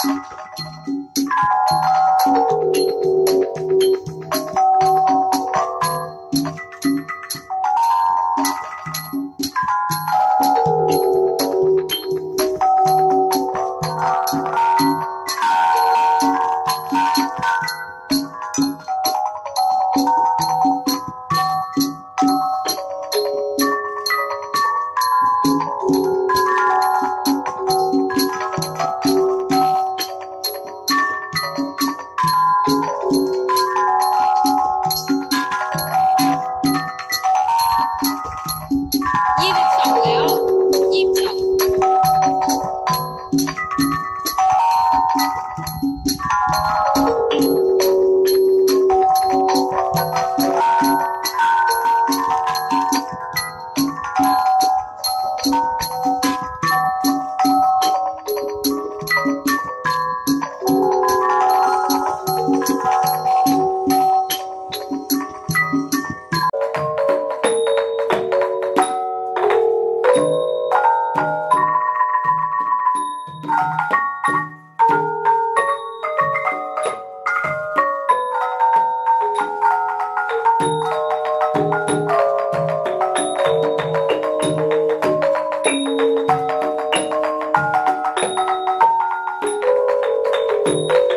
Thank you. Música